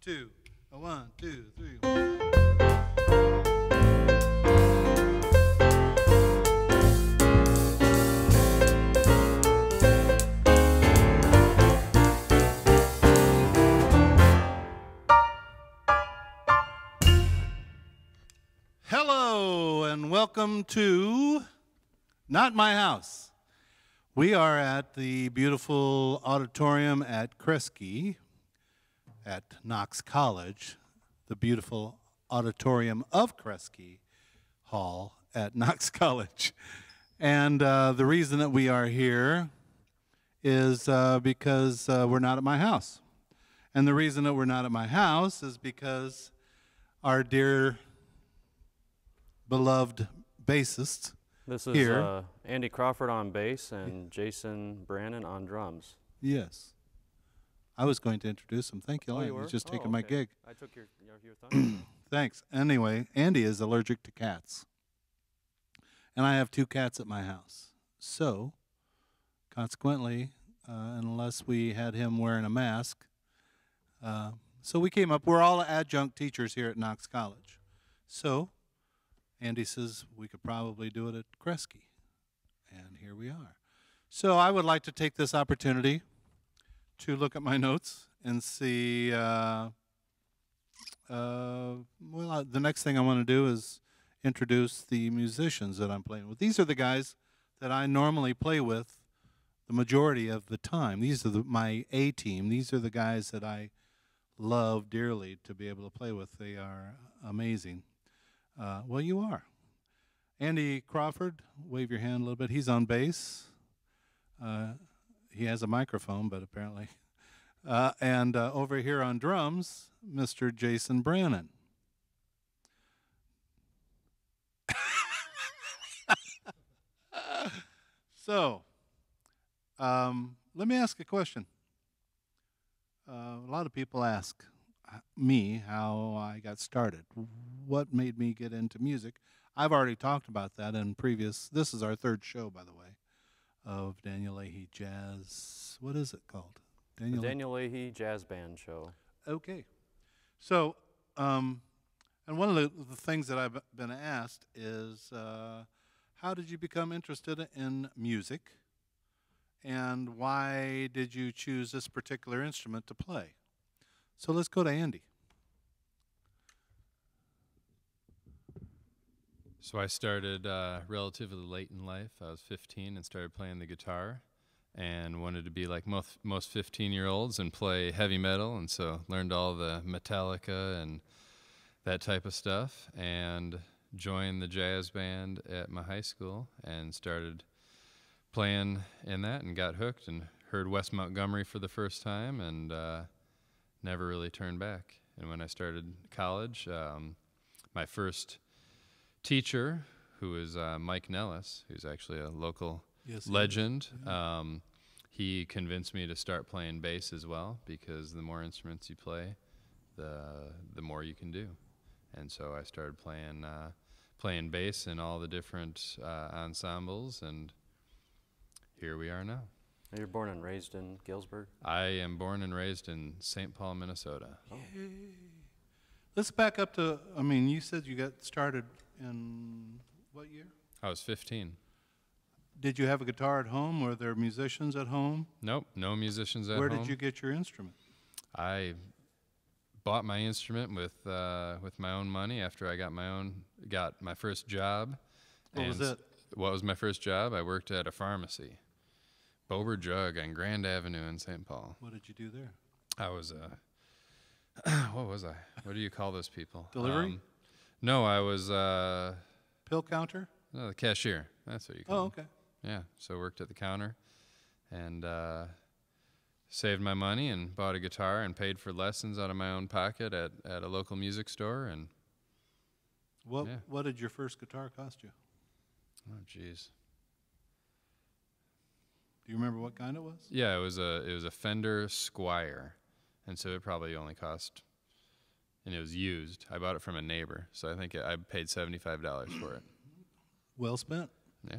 two, a one, two, three. Hello and welcome to Not My House. We are at the beautiful auditorium at Kresge at Knox College, the beautiful auditorium of Kresge Hall at Knox College. And uh, the reason that we are here is uh, because uh, we're not at my house. And the reason that we're not at my house is because our dear beloved bassist This is Here. uh, Andy Crawford on bass and Jason Brannon on drums. Yes. I was going to introduce him. Thank you, Oh, Lane. were? He's just Oh, taking my gig. I took your your, your thunder. Thanks. Anyway, Andy is allergic to cats. And I have two cats at my house. So, consequently, uh, unless we had him wearing a mask, uh, so we came up. We're all adjunct teachers here at Knox College. So, Andy says we could probably do it at Kresge. And here we are. So, I would like to take this opportunity to look at my notes and see. Uh, uh, well, uh, the next thing I want to do is introduce the musicians that I'm playing with. These are the guys that I normally play with the majority of the time. These are the, my A team. These are the guys that I love dearly to be able to play with. They are amazing. Uh, well, you are. Andy Crawford, wave your hand a little bit. He's on bass. Uh, he has a microphone, but apparently. Uh, and uh, over here on drums, Mr. Jason Brannon. so, um, let me ask a question. Uh, a lot of people ask uh, me how I got started. What made me get into music? I've already talked about that in previous. This is our third show, by the way, of Daniel Leahy Jazz. What is it called? the Daniel. Daniel Leahy Jazz Band Show. Okay. So, um, and one of the, the things that I've been asked is uh, how did you become interested in music? And why did you choose this particular instrument to play? So let's go to Andy. So I started uh, relatively late in life. I was 15 and started playing the guitar, and wanted to be like most most 15 year olds and play heavy metal. And so learned all the Metallica and that type of stuff, and joined the jazz band at my high school and started playing in that and got hooked and heard Wes Montgomery for the first time and uh, never really turned back. And when I started college, um, my first teacher, who is uh, Mike Nellis, who's actually a local Yes. legend, um, he convinced me to start playing bass as well because the more instruments you play, the the more you can do. And so I started playing uh, playing bass in all the different uh, ensembles, and here we are now. You're born and raised in Galesburg. I am born and raised in St. Paul, Minnesota. Let's back up to, I mean, you said you got started in what year? I was 15. Did you have a guitar at home? Were there musicians at home? Nope, no musicians at Where home. Where did you get your instrument? I bought my instrument with uh, with my own money after I got my own got my first job. What was And s- it? What was my first job? I worked at a pharmacy, Bober Drug on Grand Avenue in St. Paul. What did you do there? I was a what was I? What do you call those people? Delivery? Um, no, I was uh, Pill counter? no, the cashier. That's what you call. Oh, okay. Yeah, so worked at the counter and uh, saved my money and bought a guitar and paid for lessons out of my own pocket at, at a local music store. And What Yeah. What did your first guitar cost you? oh, jeez, Do you remember what kind it was? yeah, it was a it was a Fender Squier, and so it probably only cost, and it was used. I bought it from a neighbor, so I think I paid seventy five dollars for it. Well spent. Yeah.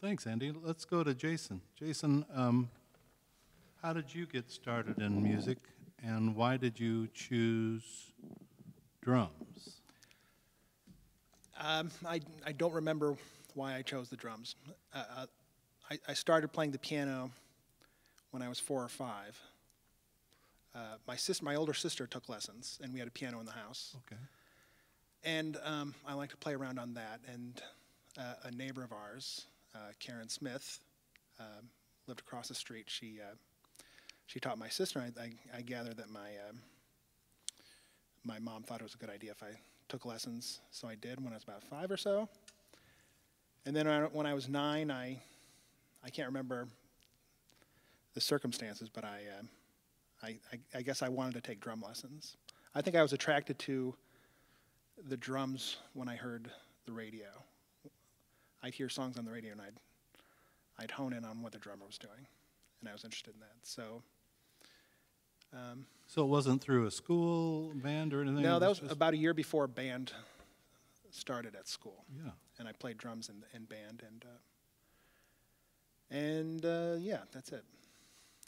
Thanks, Andy. Let's go to Jason. Jason, um, how did you get started in music, And why did you choose drums? Um, I, I don't remember why I chose the drums. Uh, uh, I, I started playing the piano when I was four or five. Uh, my sister, my older sister, took lessons, and we had a piano in the house. Okay. And um, I like to play around on that. And uh, a neighbor of ours, uh, Karen Smith, um, lived across the street. She uh, she taught my sister. I, I, I gather that my um, my mom thought it was a good idea if I took lessons, so I did when I was about five or so. And then I- when I was nine, I I can't remember the circumstances, but I, um, I, I I guess I wanted to take drum lessons. I think I was attracted to the drums when I heard the radio. I'd hear songs on the radio and I'd I'd hone in on what the drummer was doing, and I was interested in that. So. Um, So it wasn't through a school band or anything? no, that was about a year before band started at school, Yeah. and I played drums in, in band, and uh, and uh, yeah, that's it.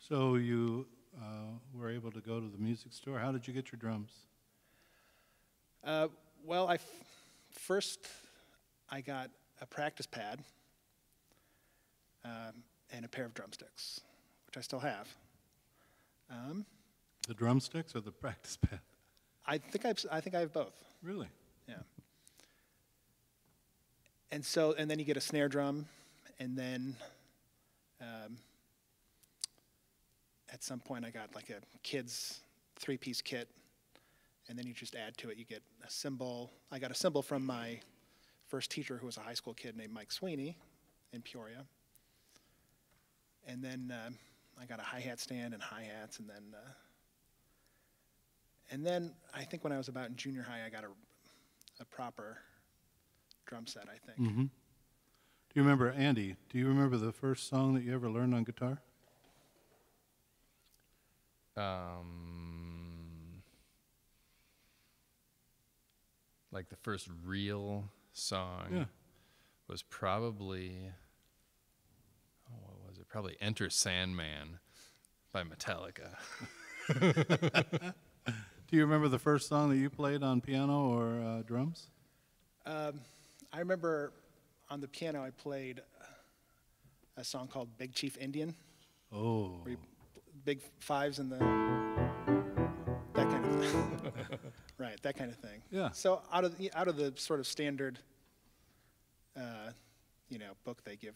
So you uh, were able to go to the music store. How did you get your drums? Uh, well, I f- first I got a practice pad um, and a pair of drumsticks, which I still have. Um, The drumsticks or the practice pad? I think I've, I think I have both. Really? Yeah. And so, and then you get a snare drum, and then um, at some point I got like a kid's three piece kit, and then you just add to it. You get a cymbal. I got a cymbal from my first teacher, who was a high school kid named Mike Sweeney in Peoria. And then um, I got a hi hat stand and hi hats, and then. Uh, and then I think when I was about in junior high, I got a, a proper drum set, I think. Mm-hmm. Do you remember, Andy, do you remember the first song that you ever learned on guitar? Um, like the first real song Yeah. was probably oh, what was it? Probably Enter Sandman by Metallica. Do you remember the first song that you played on piano or uh, drums? Um, I remember on the piano I played a song called Big Chief Indian, Oh. where you big fives in the that kind of thing. right, that kind of thing. Yeah. So out of the, out of the sort of standard, uh, you know, book they give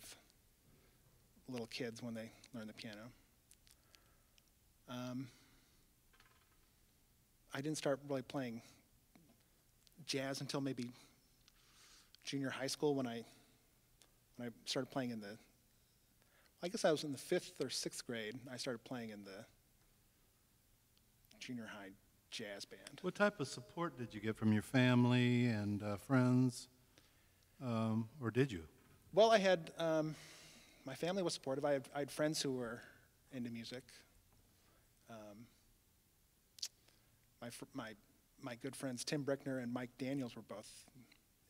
little kids when they learn the piano. Um, I didn't start really playing jazz until maybe junior high school when I when I started playing in the I guess I was in the fifth or sixth grade. I started playing in the junior high jazz band. What type of support did you get from your family and uh, friends? Um, or did you? Well, I had um, my family was supportive. I had, I had friends who were into music. Um, my fr- my my good friends Tim Brickner and Mike Daniels were both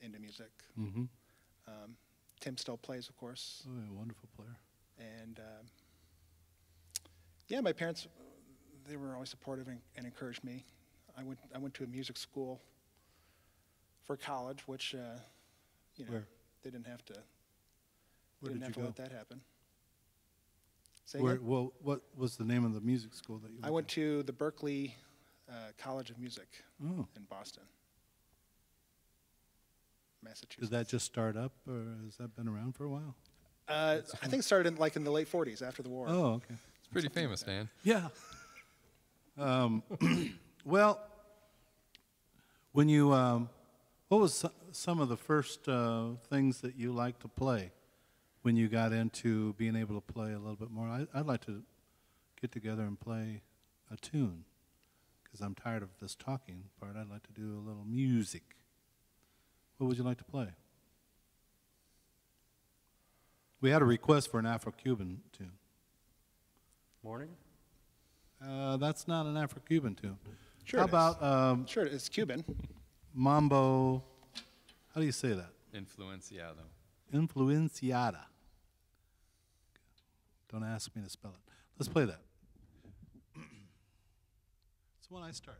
into music. Mm-hmm. Um, Tim still plays, of course, Oh, yeah, wonderful player. And um, yeah, my parents they were always supportive and, and encouraged me. I went I went to a music school for college, which uh, you know Where? they didn't have to Where didn't did have you to go? let that happen. Say Where, again? well, what was the name of the music school that you went I went to the Berklee uh, College of Music Oh, in Boston, Massachusetts. did that just start up, or has that been around for a while? Uh, I think it started in, like in the late 40s after the war. Oh, okay. It's pretty famous, Dan. Yeah. Um, well, when you, um, what was some of the first uh, things that you liked to play when you got into being able to play a little bit more? I, I'd like to get together and play a tune because I'm tired of this talking part. I'd like to do a little music. What would you like to play? We had a request for an Afro-Cuban tune. Morning? Uh, that's not an Afro-Cuban tune. Sure How it is. about um, Sure, it's Cuban. Mambo? How do you say that? Influenciado. Influenciada. Don't ask me to spell it. Let's play that. It's when I start,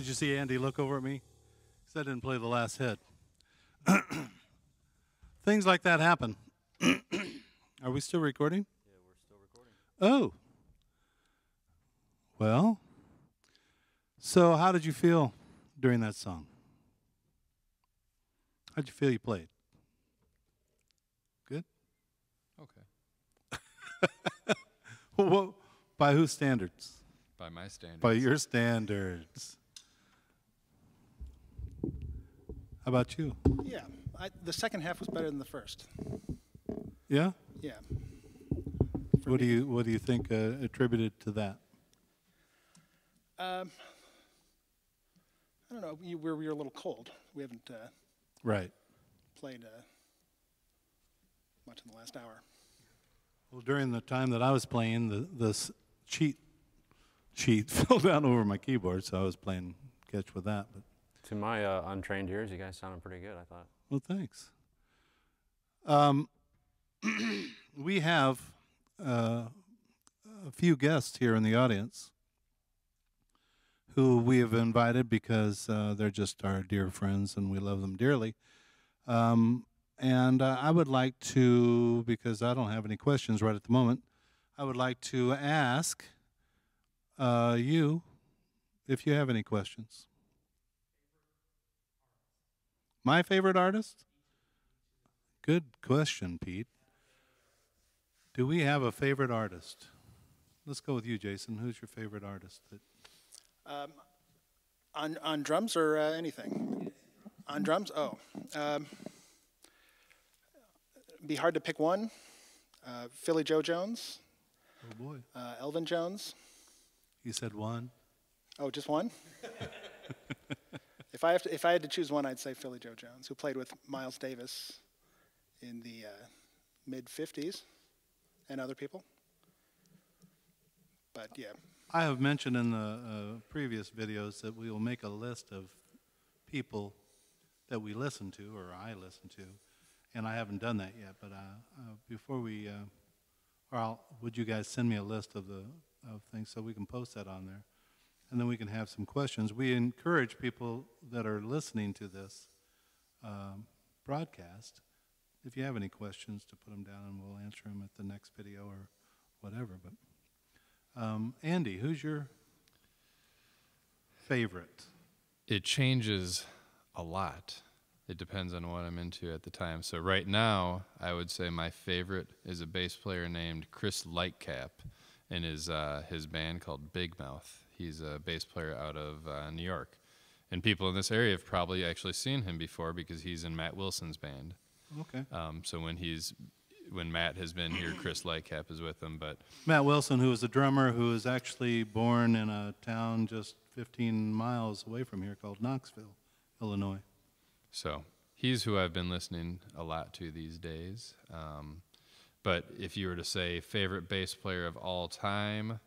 Did you see Andy look over at me? Because I didn't play the last hit. things like that happen. Are we still recording? Yeah, we're still recording. Oh. Well, so how did you feel during that song? How'd you feel you played? Good? Okay. Well, by whose standards? By my standards. By your standards. How about you? Yeah, I, the second half was better than the first. Yeah? Yeah. What do you what do you think uh, attributed to that? Um, I don't know. You, we're, we're a little cold. We haven't uh, Right. played uh, much in the last hour. Well, during the time that I was playing, the this cheat sheet fell down over my keyboard, so I was playing catch with that. But To my uh, untrained ears, you guys sounded pretty good. I thought. well, thanks. Um, we have uh, a few guests here in the audience who we have invited because uh, they're just our dear friends and we love them dearly. Um, and uh, I would like to, because I don't have any questions right at the moment, I would like to ask uh, you if you have any questions. My favorite artist? Good question, Pete. Do we have a favorite artist? Let's go with you, Jason. Who's your favorite artist? That, Um, on on drums or uh, anything? On drums? Oh, um, be hard to pick one. Uh, Philly Joe Jones, oh boy, uh, Elvin Jones. you said one. Oh, just one. if I to, if I had to choose one, I'd say Philly Joe Jones, who played with Miles Davis in the uh, mid '50s, and other people. But yeah, I have mentioned in the uh, previous videos that we will make a list of people that we listen to, or I listen to, and I haven't done that yet. But uh, uh, before we, uh, or I'll, would you guys send me a list of the of things so we can post that on there, and then we can have some questions. We encourage people that are listening to this um, broadcast, if you have any questions, to put them down, and we'll answer them at the next video or whatever. But um, Andy, who's your favorite? It changes a lot. It depends on what I'm into at the time. So right now, I would say my favorite is a bass player named Chris Lightcap, and his uh, his band called Big Mouth. He's a bass player out of uh, New York, and people in this area have probably actually seen him before because he's in Matt Wilson's band. Okay. Um, so when he's when Matt has been here, Chris Lightcap is with him. But Matt Wilson, who is a drummer who is actually born in a town just 15 miles away from here called Knoxville, Illinois. So he's who I've been listening a lot to these days. Um, but if you were to say favorite bass player of all time,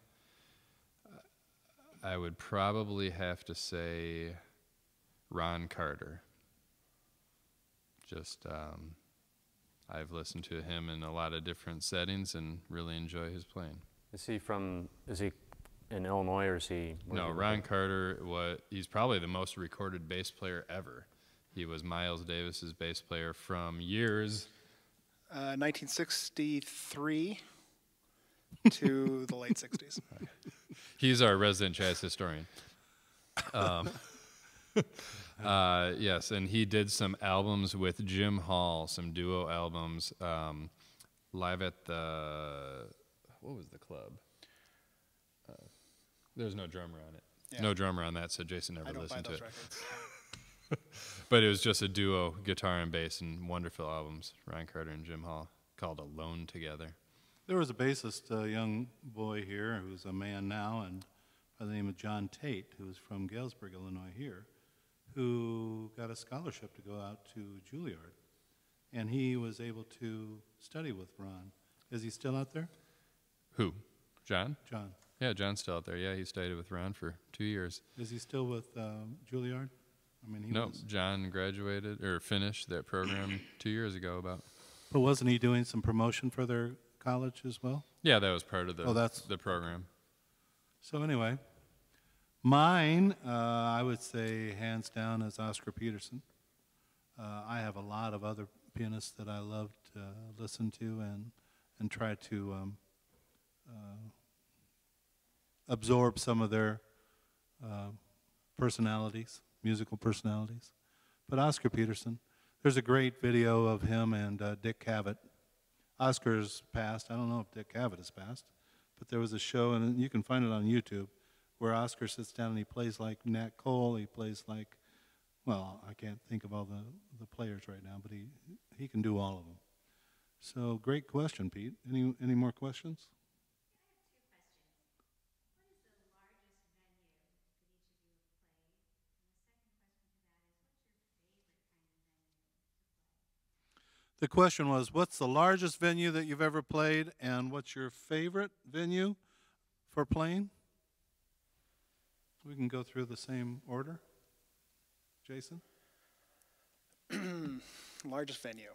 I would probably have to say Ron Carter. Just um, I've listened to him in a lot of different settings and really enjoy his playing. Is he from? Is he in Illinois or is he? No, he Ron? Carter was he's probably the most recorded bass player ever. He was Miles Davis's bass player from years uh, 1963 to the late 60s. He's our resident jazz historian. Um, uh, yes, and he did some albums with Jim Hall, some duo albums, um, live at the what was the club? Uh, there's no drummer on it. Yeah. No drummer on that, so Jason never I don't buy listened to it. But it was just a duo, guitar and bass, and wonderful albums. Ron Carter and Jim Hall called "Alone Together." There was a bassist, a young boy here who's a man now, and by the name of John Tate, who's from Galesburg, Illinois, here, who got a scholarship to go out to Juilliard. And he was able to study with Ron. Is he still out there? Who? John? John. Yeah, John's still out there. Yeah, he stayed with Ron for two years. Is he still with um, Juilliard? I mean, he no, was. John graduated or finished that program two years ago. About But wasn't he doing some promotion for their college as well? yeah, that was part of the Oh, that's- the program. So anyway, mine, uh, I would say hands down is Oscar Peterson. Uh, I have a lot of other pianists that I love to listen to and and try to um, uh, absorb some of their uh, personalities, musical personalities. But Oscar Peterson, there's a great video of him and uh, Dick Cavett. Oscar's passed. I don't know if Dick Cavett has passed, but there was a show, and you can find it on YouTube, where Oscar sits down and he plays like Nat Cole. He plays like, well, I can't think of all the, the players right now, but he, he can do all of them. So great question, Pete. Any, any more questions? The question was, what's the largest venue that you've ever played, and what's your favorite venue for playing? We can go through the same order. Jason? Largest venue.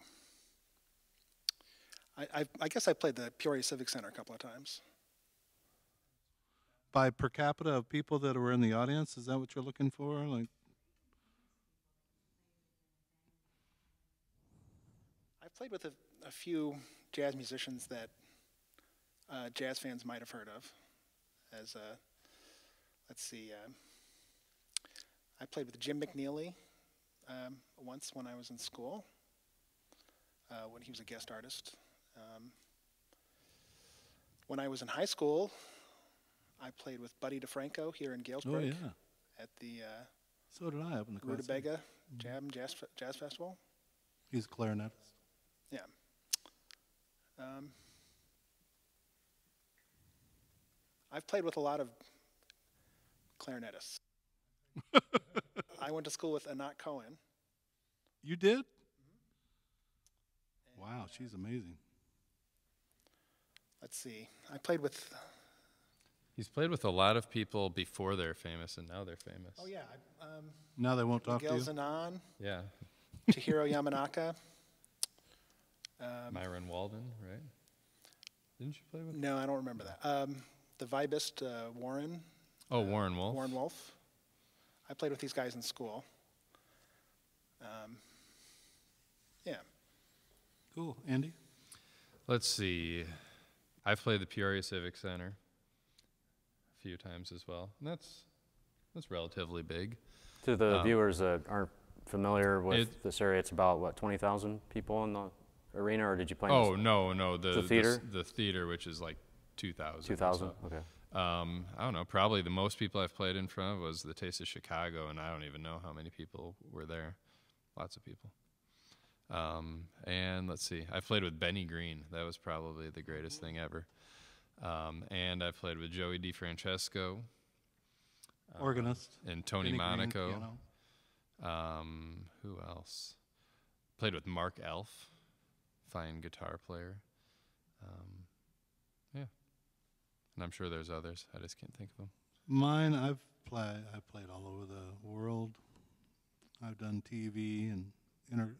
I, I, I guess I played the Peoria Civic Center a couple of times. By per capita of people that were in the audience, is that what you're looking for? Like, played with a, a few jazz musicians that uh, jazz fans might have heard of. As uh, let's see, uh, I played with Jim McNeely um, once when I was in school, uh, when he was a guest artist. Um, when I was in high school, I played with Buddy DeFranco here in oh Galesburg yeah, at the uh, so did I up in the. Rootabaga Jam Jazz, Jazz Festival. He's a clarinetist. Yeah. Um, I've played with a lot of clarinetists. I went to school with Anat Cohen. You did? Wow, she's amazing. Let's see. I played with. He's played with a lot of people before they're famous, and now they're famous. Oh yeah, I- um, Now they won't talk to you. Miguel you. Zenón, Yeah, Chihiro Yamanaka. Um, Myron Walden, right? Didn't you play with? no, I don't remember that. Um, the vibist uh, Warren Oh, Warren Wolf. Warren Wolf. I played with these guys in school. Um, yeah. Cool, Andy. Let's see. I've played the Peoria Civic Center a few times as well. And that's that's relatively big. To the Um, viewers that aren't familiar with it- this area, it's about what 20,000 people in the arena, or did you play? Oh this- no, no, the The theater? the, theater, which is like two thousand. 2,000. Okay. Um, I don't know. Probably the most people I've played in front of was the Taste of Chicago, and I don't even know how many people were there. Lots of people. Um, and let's see, I played with Benny Green. That was probably the greatest thing ever. Um, and I played with Joey DiFrancesco uh, Organist. and Tony Benny Monaco. piano. Um, who else? Played with Mark Elf, fine guitar player. Um, yeah, and I'm sure there's others. I just can't think of them. Mine, I've played. I've played all over the world. I've done TV and inter,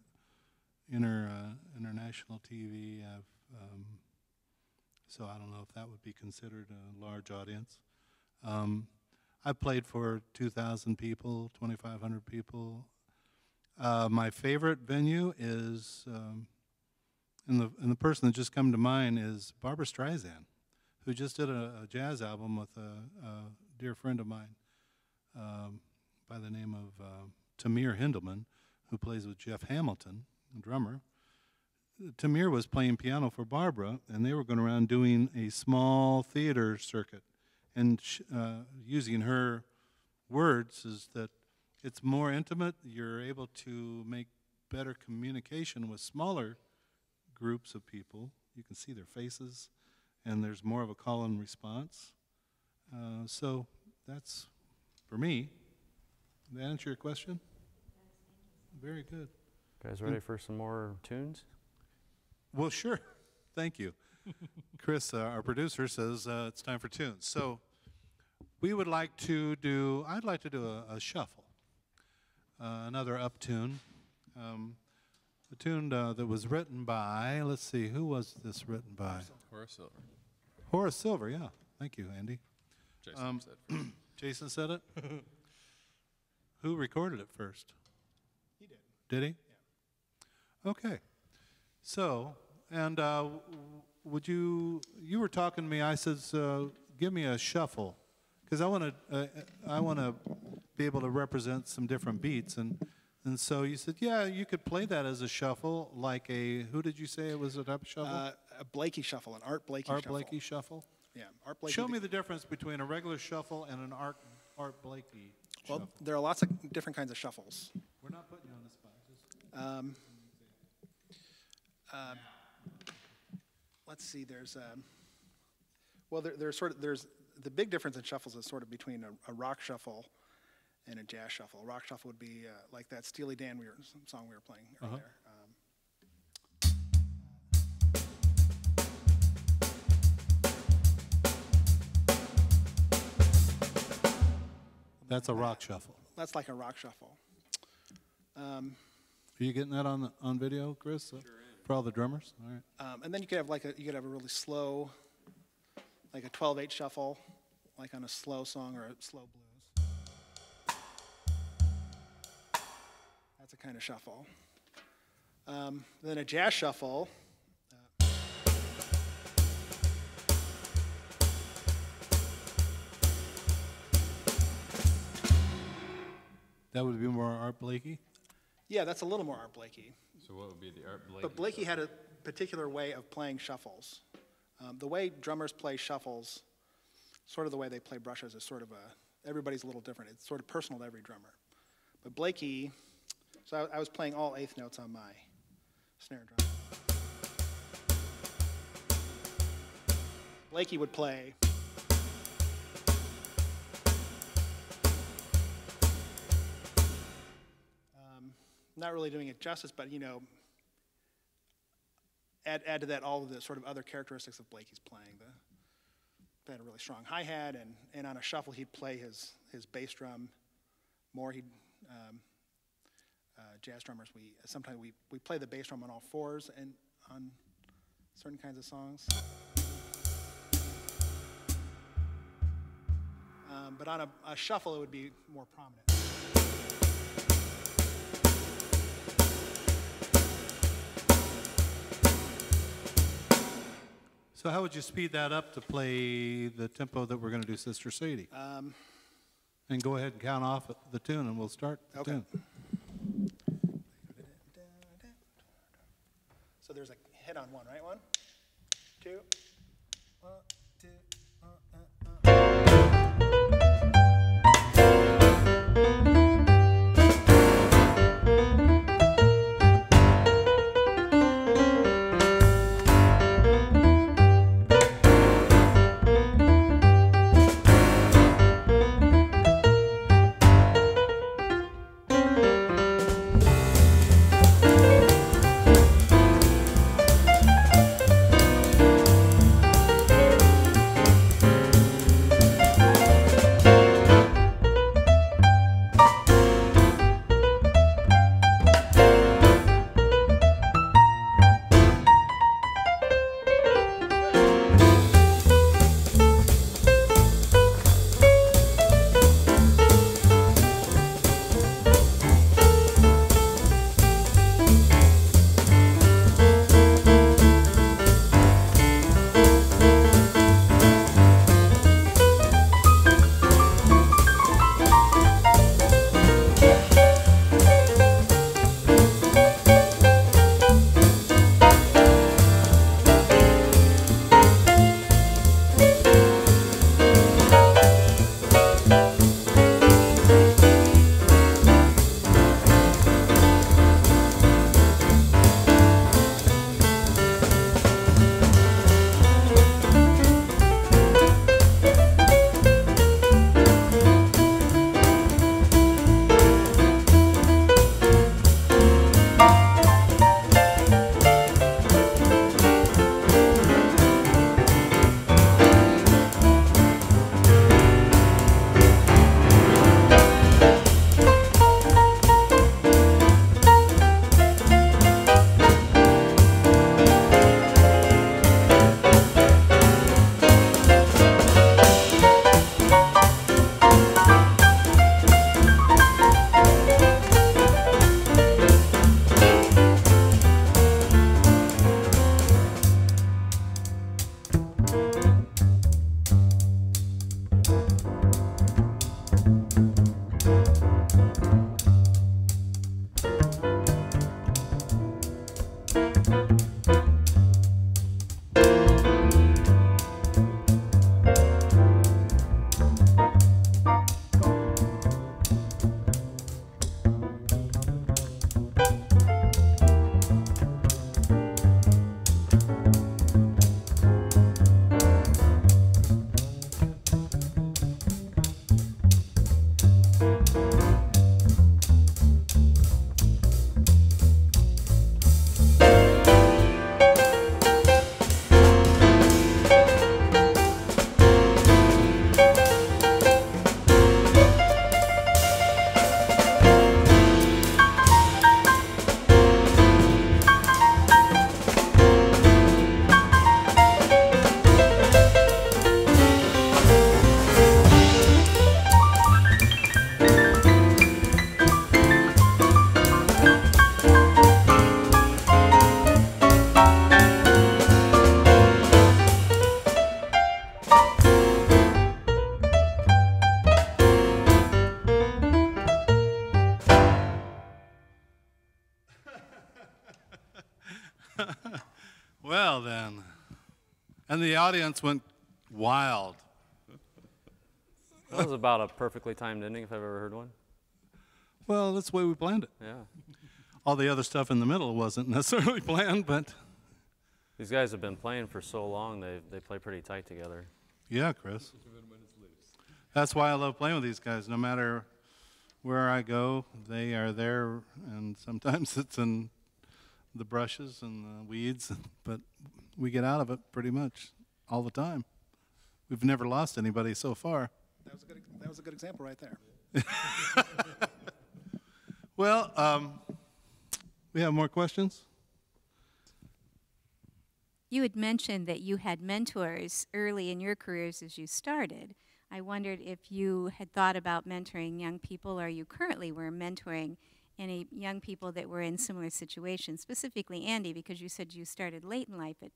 inter uh, international TV. I've um, so I don't know if that would be considered a large audience. Um, I played for 2,000 people, 2,500 people. Uh, my favorite venue is, um, and the and the person that just come to mind is Barbra Streisand who just did a, a jazz album with a, a dear friend of mine um, by the name of uh, Tamir Hendelman, who plays with Jeff Hamilton, a drummer. Tamir was playing piano for Barbra, and they were going around doing a small theater circuit. And uh, using her words is that it's more intimate. You're able to make better communication with smaller groups of people. You can see their faces and there's more of a call and response. Uh, so that's for me. Did that answer your question? Very good. Guys, ready for some more tunes? Well, sure. Thank you. Chris, uh, our producer, says uh, it's time for tunes. So we would like to do, I'd like to do a, a shuffle, uh, another up tune. Um, a tune uh, that was written by, let's see, who was this written by? Horace Silver. Horace Silver, yeah. Thank you, Andy. Jason Um, said first. Jason said it? Who recorded it first? He did. Did he? Yeah. Okay. So, and uh, would you? You were talking to me. I says, uh, "Give me a shuffle," because I want to. Uh, I want to be able to represent some different beats, and and so you said, "Yeah, you could play that as a shuffle, like a. Who did you say it was a type of shuffle? Uh, a Blakey shuffle, an Art Blakey Art shuffle. Blakey shuffle. Yeah, Art Blakey. Show me the difference between a regular shuffle and an Art Art Blakey Well, shuffle. there are lots of different kinds of shuffles. We're not putting you on the spot. Just Let's see. There's um, well, there, there's sort of there's the big difference in shuffles is sort of between a, a rock shuffle and a jazz shuffle. A rock shuffle would be uh, like that Steely Dan we were, song we were playing earlier. Um, that's a rock shuffle. that's like a rock shuffle. Are you getting that on the, on video, Chris? Uh, For all the drummers? All right. Um, and then you could have like a you could have a really slow, like a 12/8 shuffle, like on a slow song or a slow blues. That's a kind of shuffle. Um, then a jazz shuffle. That would be more Art Blakey. Yeah, that's a little more Art Blakey. So what would be the Art Blakey? But Blakey had a particular way of playing shuffles. Um, the way drummers play shuffles, sort of the way they play brushes, is sort of a everybody's a little different. It's sort of personal to every drummer. But Blakey, so I, I was playing all eighth notes on my snare drum. Blakey would play. Um, not really doing it justice, but you know, add, add to that all of the sort of other characteristics of Blakey's playing. The, had a really strong hi hat, and, and on a shuffle he'd play his, his bass drum more. He'd um, jazz drummers we sometimes we, we play the bass drum on all fours and on certain kinds of songs. Um, but on a, a shuffle it would be more prominent. So how would you speed that up to play the tempo that we're going to do Sister Sadie? Um, and go ahead and count off the tune, and we'll start the Okay. tune. So there's a hit on one, right? One, two, And the audience went wild. That was about a perfectly timed ending if I've ever heard one. Well, that's the way we planned it. Yeah. All the other stuff in the middle wasn't necessarily planned, but These guys have been playing for so long, they, they play pretty tight together. yeah, Chris. That's why I love playing with these guys. No matter where I go, they are there, and sometimes it's in the brushes and the weeds, but we get out of it pretty much all the time. We've never lost anybody so far. That was a good, that was a good example right there. Well, um, we have more questions. You had mentioned that you had mentors early in your careers as you started. I wondered if you had thought about mentoring young people or you currently were mentoring any young people that were in similar situations, specifically Andy, because you said you started late in life at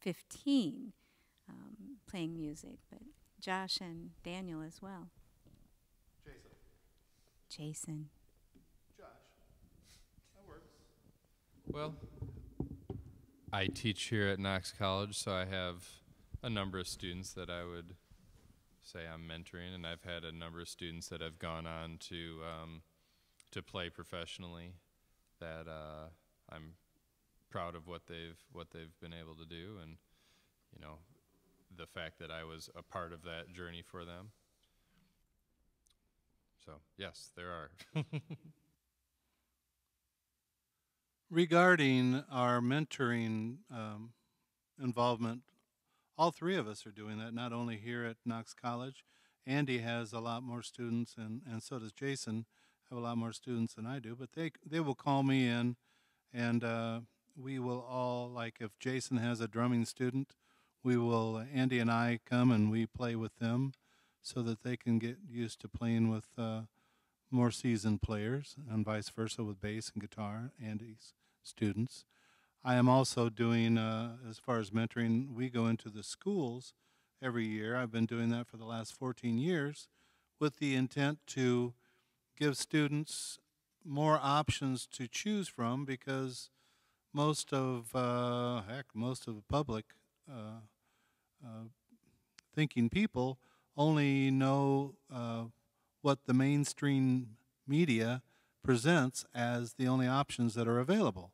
15 um, playing music, but Josh and Daniel as well. Jason. Jason. Josh. That works. Well, I teach here at Knox College, so I have a number of students that I would say I'm mentoring, and I've had a number of students that have gone on to um, to play professionally. That uh, I'm proud of what they've what they've been able to do, and you know, the fact that I was a part of that journey for them. So yes, there are. Regarding our mentoring um, involvement, all three of us are doing that, not only here at Knox College. Andy has a lot more students, and, and so does Jason, have a lot more students than I do, but they, they will call me in, and uh, we will all, like if Jason has a drumming student, we will, Andy and I come and we play with them so that they can get used to playing with uh, more seasoned players, and vice versa with bass and guitar, Andy's students. I am also doing, uh, as far as mentoring, we go into the schools every year. I've been doing that for the last 14 years with the intent to give students more options to choose from because most of, uh, heck, most of the public uh, uh, thinking people only know uh, what the mainstream media presents as the only options that are available.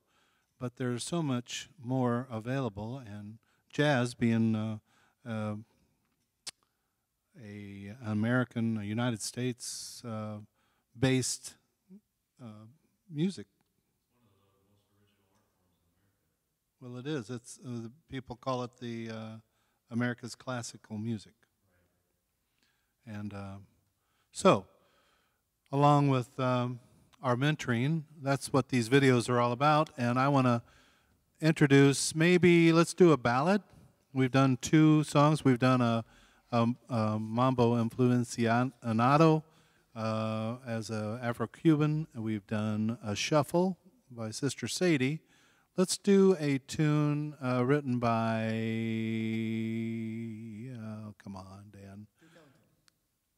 But there's so much more available, and jazz being uh, uh, a American, a United States based uh, music. Well, it is. It's uh, people call it the uh, America's classical music. And uh, so, along with um, our mentoring, that's what these videos are all about. And I want to introduce maybe let's do a ballad. We've done two songs. We've done a, a, a mambo influenciado uh, as a Afro-Cuban. We've done a shuffle by Sister Sadie. Let's do a tune uh, written by. Oh, come on, Dan.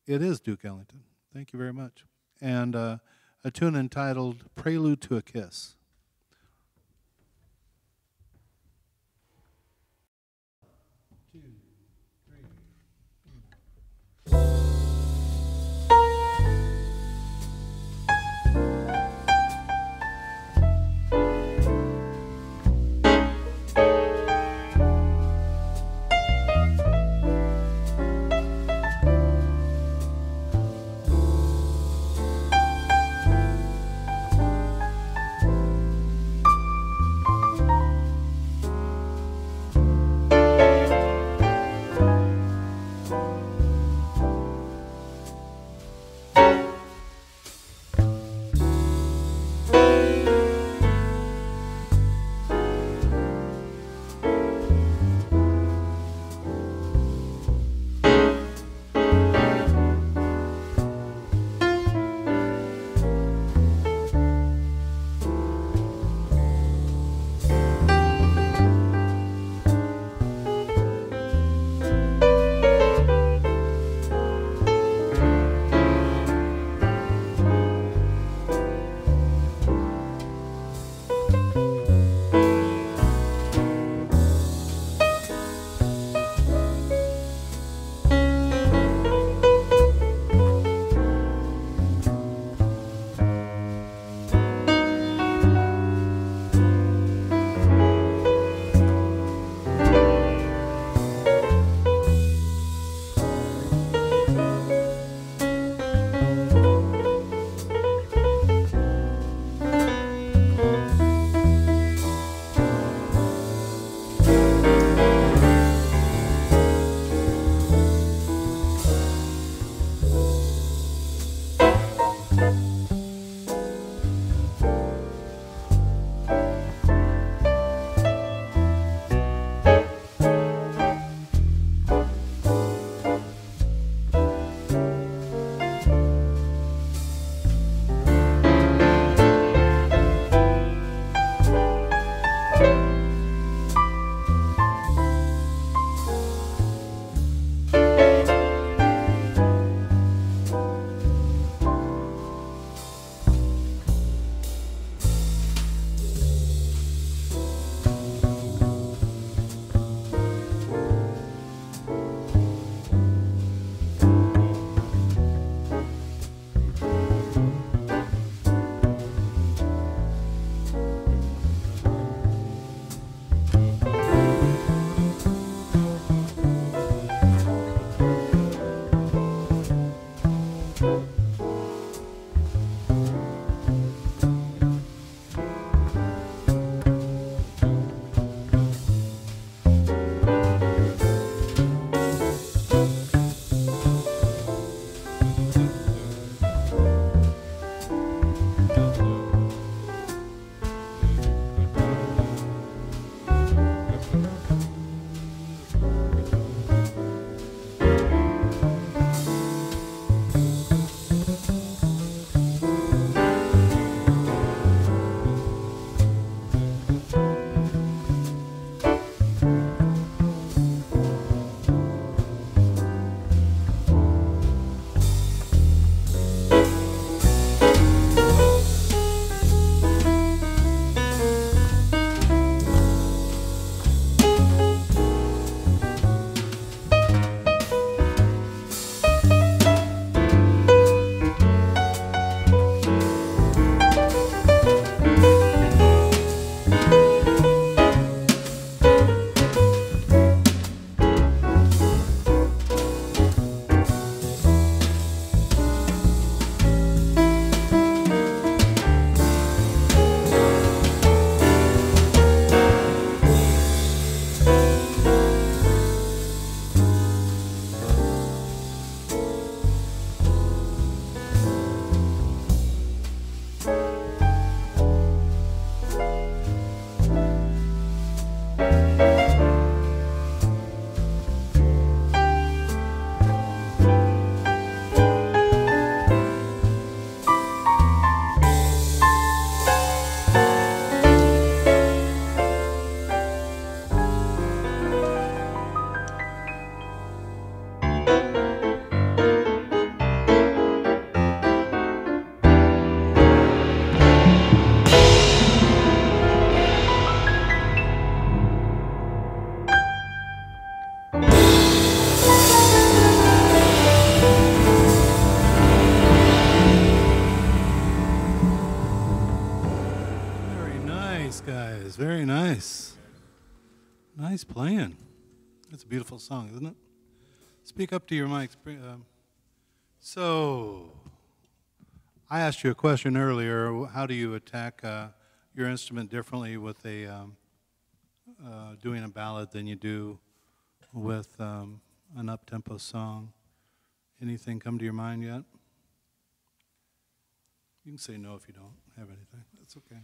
It is Duke Ellington. Thank you very much. And uh, a tune entitled Prelude to a Kiss. Thank That's a beautiful song, isn't it? Speak up to your mics. Um, So, I asked you a question earlier. How do you attack uh, your instrument differently with a um, uh, doing a ballad than you do with um, an up-tempo song? Anything come to your mind yet? You can say no if you don't have anything. That's okay.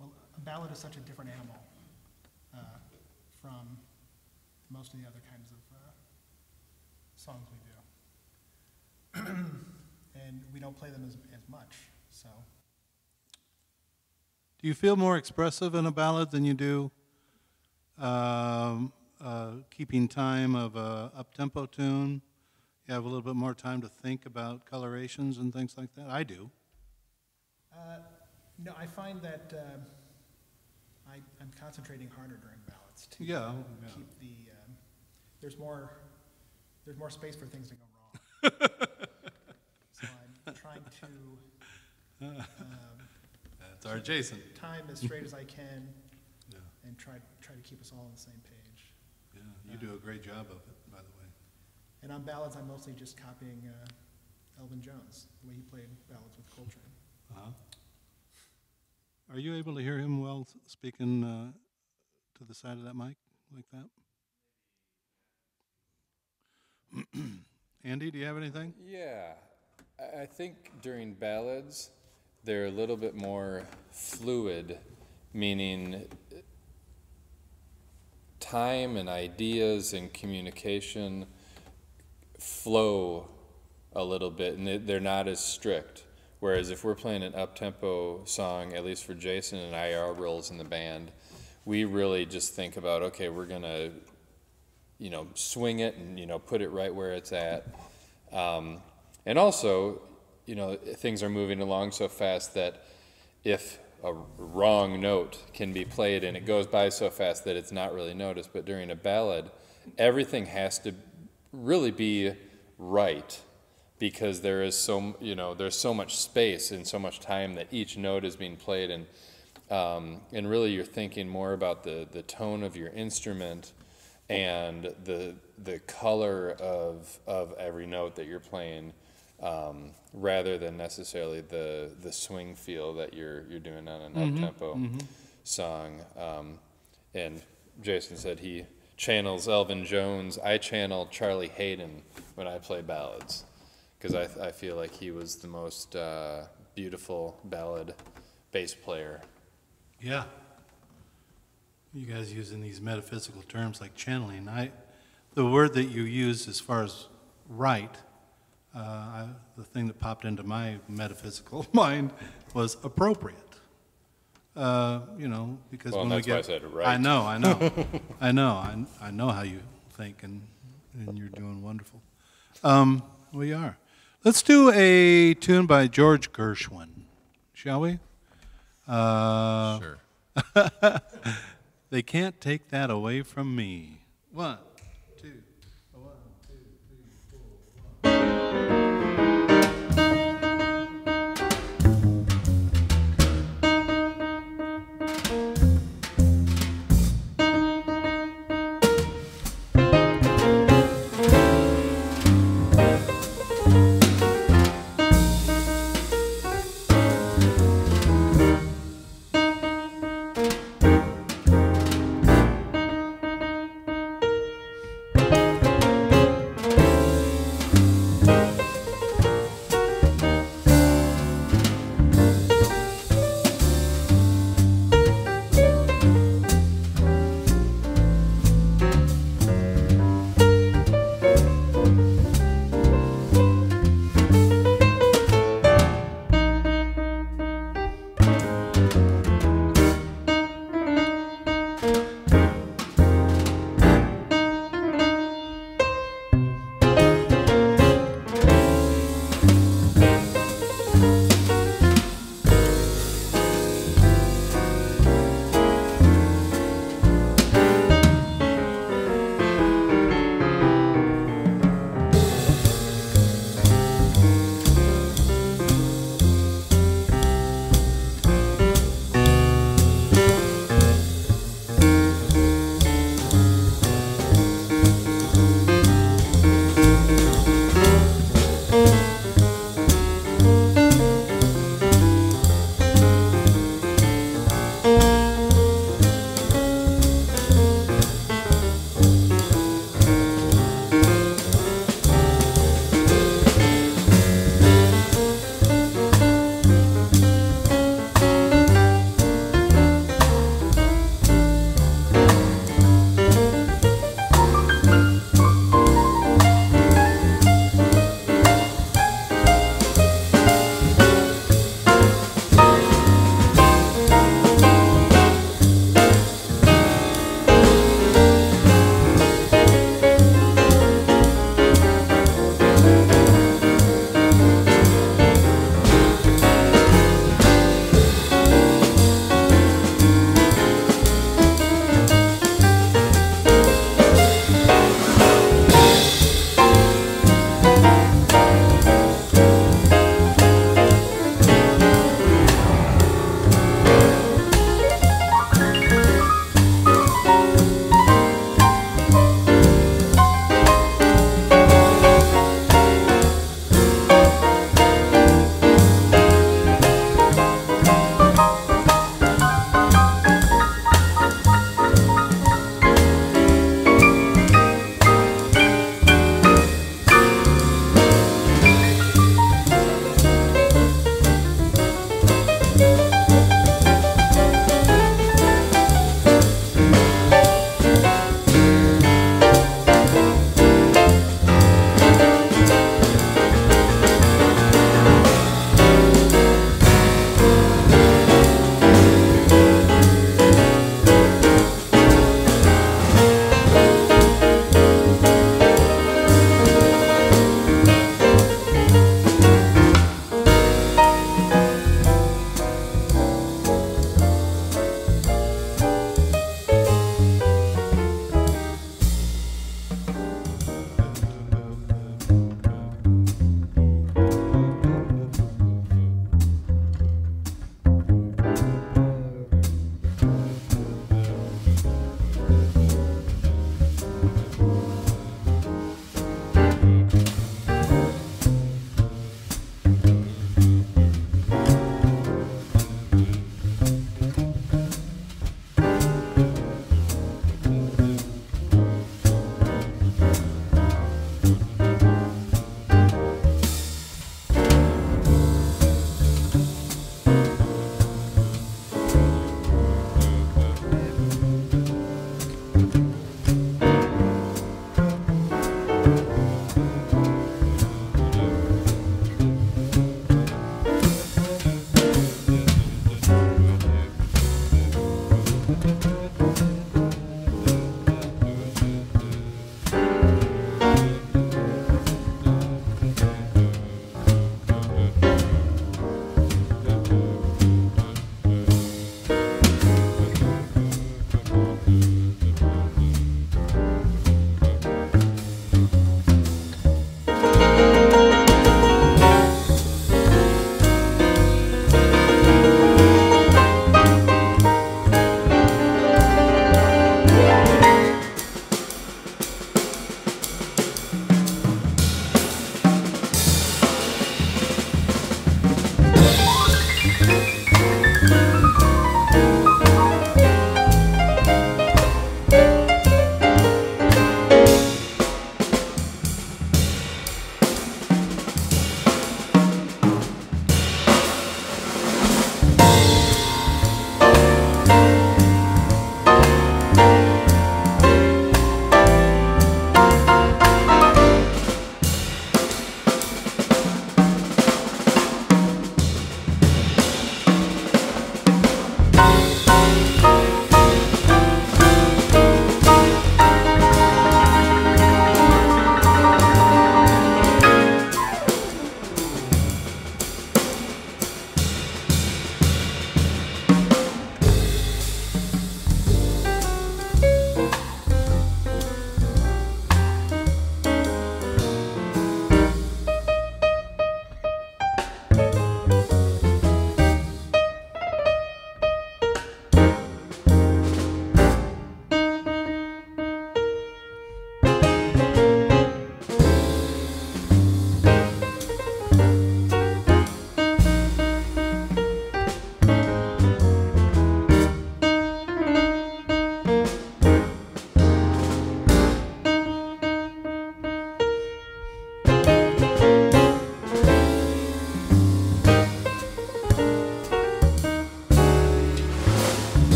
Well, a ballad is such a different animal from most of the other kinds of uh, songs we do. and we don't play them as, as much, so. Do you feel more expressive in a ballad than you do um, uh, keeping time of a up-tempo tune? You have a little bit more time to think about colorations and things like that. I do. Uh, no, I find that uh, I, I'm concentrating harder during ballads to Yeah, uh, yeah. keep the. Um, there's more. There's more space for things to go wrong. so I'm trying to um, That's our Jason. time as straight as I can Yeah, and try try to keep us all on the same page. yeah. You do a great job of it, by the way. And on ballads, I'm mostly just copying uh, Elvin Jones, the way he played ballads with Coltrane. Uh-huh. Are you able to hear him well speaking uh, to the side of that mic like that? Andy, do you have anything? Yeah, I think during ballads, they're a little bit more fluid, meaning uh, time and ideas and communication flow a little bit, and they- they're not as strict. Whereas if we're playing an up-tempo song, at least for Jason and I, our roles in the band, we really just think about, okay, we're gonna you know, swing it and, you know, put it right where it's at. Um, and also, you know, things are moving along so fast that if a wrong note can be played and it goes by so fast that it's not really noticed, but during a ballad, everything has to really be right because there is so, you know, there's so much space and so much time that each note is being played and, um, and really you're thinking more about the, the tone of your instrument and the the color of of every note that you're playing, um, rather than necessarily the the swing feel that you're you're doing on an up tempo song. Um, and Jason said he channels Elvin Jones. I channel Charlie Haden when I play ballads, because I I feel like he was the most uh, beautiful ballad bass player. Yeah. You guys using these metaphysical terms like channeling. I, the word that you used as far as right, uh, I, the thing that popped into my metaphysical mind was appropriate. Uh, you know, because Well, when we why I get, said I know, I know, I know, I, I know how you think, and and you're doing wonderful. Um, we are. Let's do a tune by George Gershwin, shall we? Uh, Sure. they can't take that away from me. One,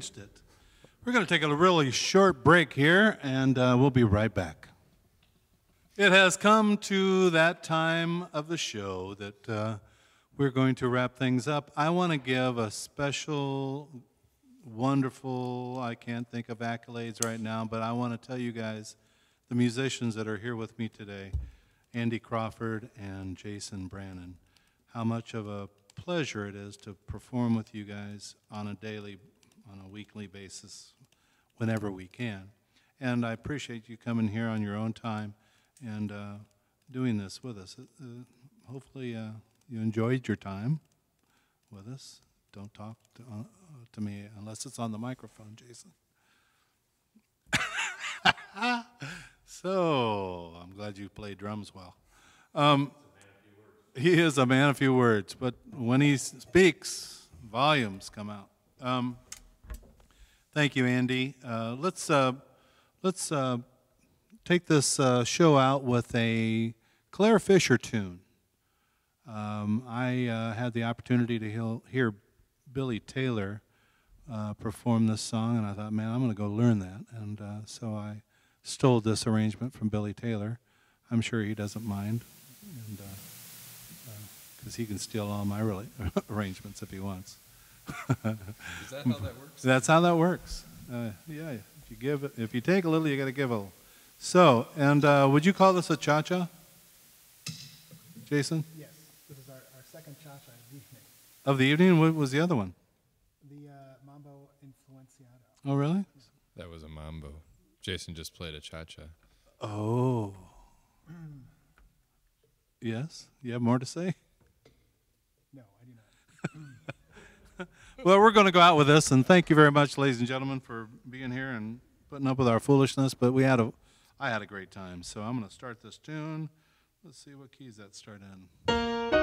arranged it. We're going to take a really short break here, and uh, we'll be right back. It has come to that time of the show that uh, we're going to wrap things up. I want to give a special, wonderful, I can't think of accolades right now, but I want to tell you guys, the musicians that are here with me today, Andy Crawford and Jason Brannon, how much of a pleasure it is to perform with you guys on a daily, on a weekly basis, whenever we can. And I appreciate you coming here on your own time and uh, doing this with us. Uh, hopefully, uh, you enjoyed your time with us. Don't talk to, uh, to me unless it's on the microphone, Jason. so, I'm glad you play drums well. Um, he is a man of few words, but when he speaks, volumes come out. Um, thank you, Andy. Uh, let's uh, let's uh, take this uh, show out with a Clare Fischer tune. Um, I uh, had the opportunity to hear, hear Billy Taylor uh, perform this song, and I thought, man, I'm going to go learn that. And so I stole this arrangement from Billy Taylor. I'm sure he doesn't mind. Because he can steal all my really arrangements if he wants. Is that how that works? That's how that works. Uh, yeah, if you give, if you take a little, you got to give a little. So, and uh, would you call this a cha-cha, Jason? Yes, this is our, our second cha-cha of the evening. Of the evening, what was the other one? The uh, Mambo Influenciado. Oh, really? That was a mambo. Jason just played a cha-cha. Oh. Yes. You have more to say? No, I do not. Well, we're going to go out with this, and thank you very much, ladies and gentlemen, for being here and putting up with our foolishness. But we had a, I had a great time. So I'm going to start this tune. Let's see what keys that start in.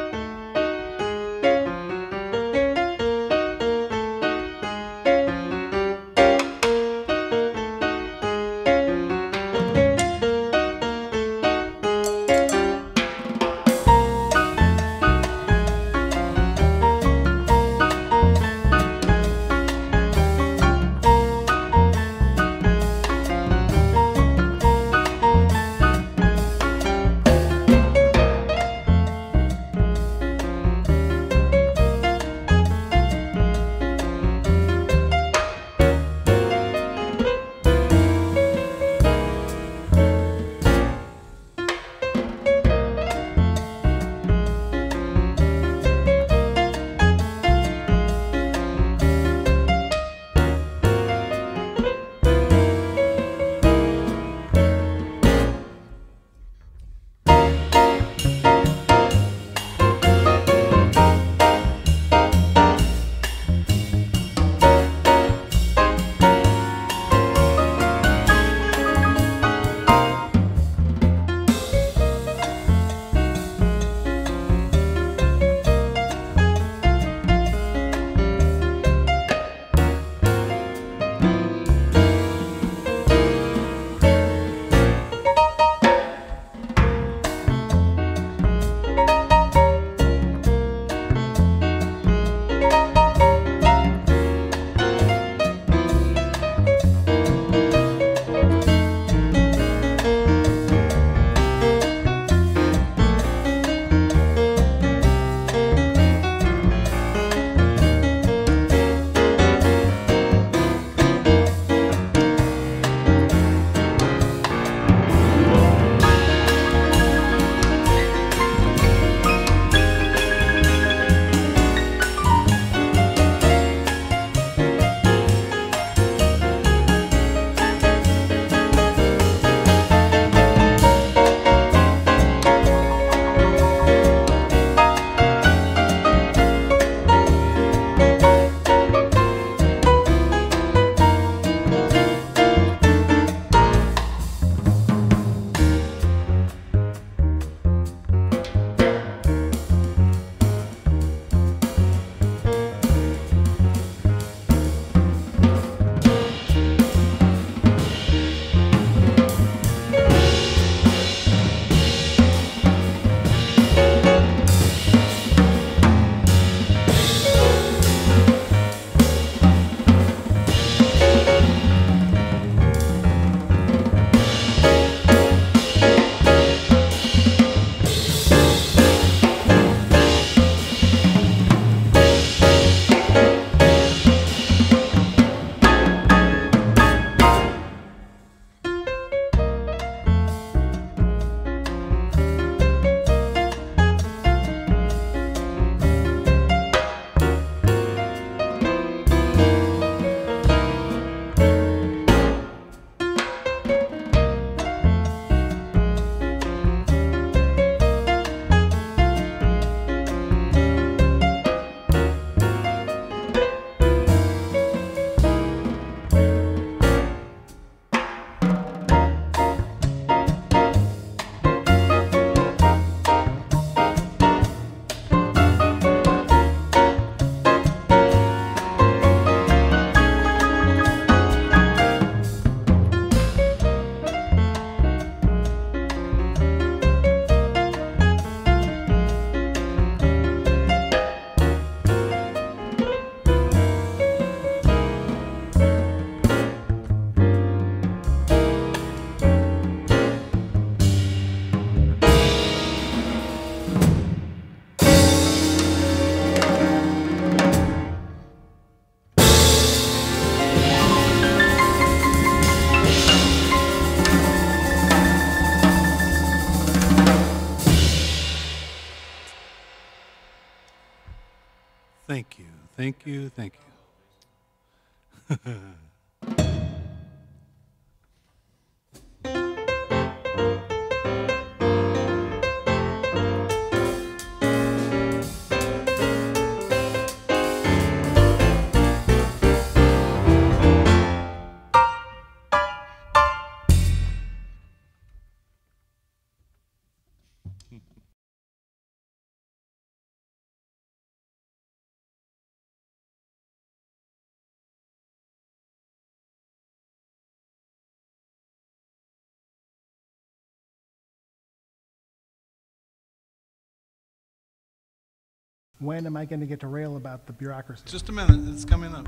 When am I going to get to rail about the bureaucracy? Just a minute, it's coming up.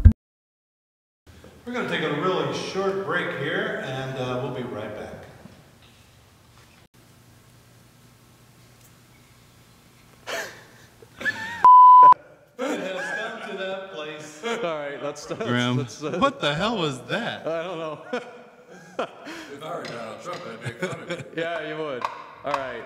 We're going to take a really short break here, and uh, we'll be right back. All right, let's start. Graham, Let's, uh, what the hell was that? I don't know. If I were Donald Trump, I'd make fun of it. yeah, you would. All right.